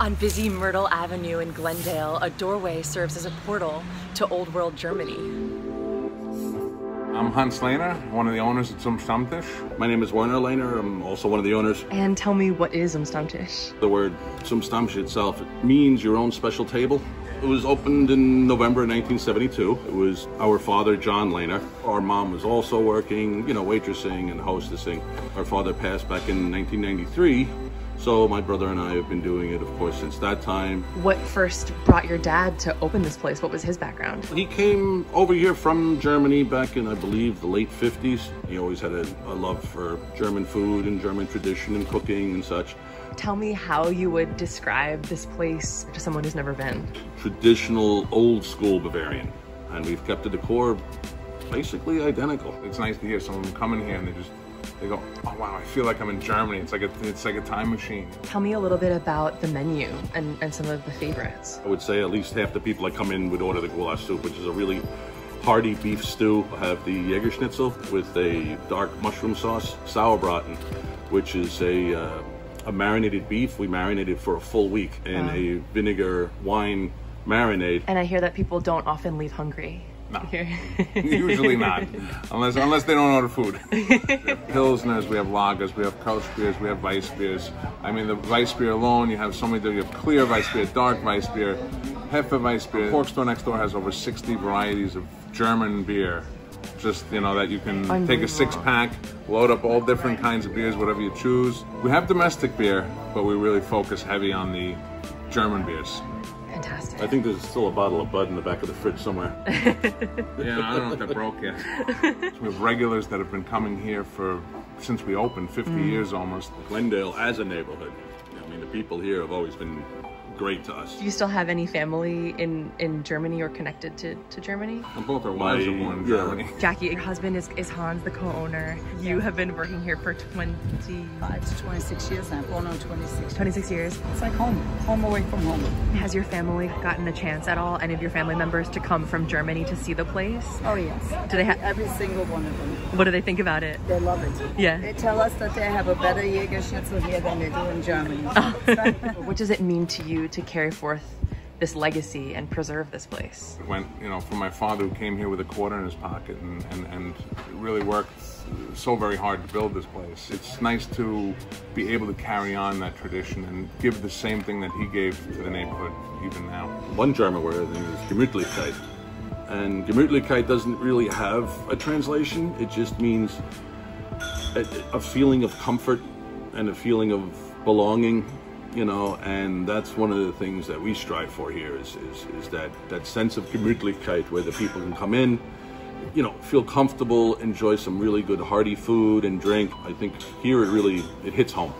On busy Myrtle Avenue in Glendale, a doorway serves as a portal to Old World Germany. I'm Hans Lehner, one of the owners at Zum Stammtisch. My name is Werner Lehner. I'm also one of the owners. And tell me, what is Zum Stammtisch? The word Zum Stammtisch itself it means your own special table. It was opened in November 1972. It was our father, John Lehner. Our mom was also working, you know, waitressing and hostessing. Our father passed back in 1993. So my brother and I have been doing it, of course, since that time. What first brought your dad to open this place? What was his background? He came over here from Germany back in, I believe, the late 50s. He always had a, a love for German food and German tradition and cooking and such. Tell me how you would describe this place to someone who's never been. Traditional, old school Bavarian. And we've kept the decor basically identical. It's nice to hear someone coming here and they just they go, oh wow, I feel like I'm in Germany. It's like a, it's like a time machine. Tell me a little bit about the menu and, and some of the favorites. I would say at least half the people that come in would order the goulash soup, which is a really hearty beef stew. I have the Jägerschnitzel with a dark mushroom sauce, sauerbraten, which is a, uh, a marinated beef. We marinated for a full week in wow. a vinegar wine marinade. And I hear that people don't often leave hungry. No, usually not, unless unless they don't order food. Pilsners, we have lagers, we have Kölsch beers, we have Weiss beers. I mean, the Weiss beer alone, you have so many. You have clear Weiss beer, dark Weiss beer, Hefe Weiss beer. The Cork store next door has over 60 varieties of German beer. Just you know that you can take a six pack, load up all different kinds of beers, whatever you choose. We have domestic beer, but we really focus heavy on the German beers. Fantastic. I think there's still a bottle of Bud in the back of the fridge somewhere. yeah, I don't know if that broke yet. we have regulars that have been coming here for since we opened, 50 mm. years almost. Glendale as a neighborhood. I mean, the people here have always been great to us. Do you still have any family in, in Germany or connected to, to Germany? And both our wives My, are born in yeah. Germany. Jackie, your husband is, is Hans, the co-owner. You yeah. have been working here for 20... Uh, it's 26 years now, going on 26. 26 years. It's like home, home away from home. Has your family gotten a chance at all, any of your family members, to come from Germany to see the place? Oh, yes. Do they have Every single one of them. What do they think about it? They love it. Yeah. They tell us that they have a better Jägerschnitzel here than they do in Germany. Oh. what does it mean to you to carry forth this legacy and preserve this place. It went, you know, from my father who came here with a quarter in his pocket and, and, and really worked so very hard to build this place. It's nice to be able to carry on that tradition and give the same thing that he gave to the neighborhood even now. One German word is Gemütlichkeit. And Gemütlichkeit doesn't really have a translation. It just means a, a feeling of comfort and a feeling of belonging you know, and that's one of the things that we strive for here is, is, is that, that sense of Gemütlichkeit where the people can come in, you know, feel comfortable, enjoy some really good hearty food and drink. I think here it really, it hits home.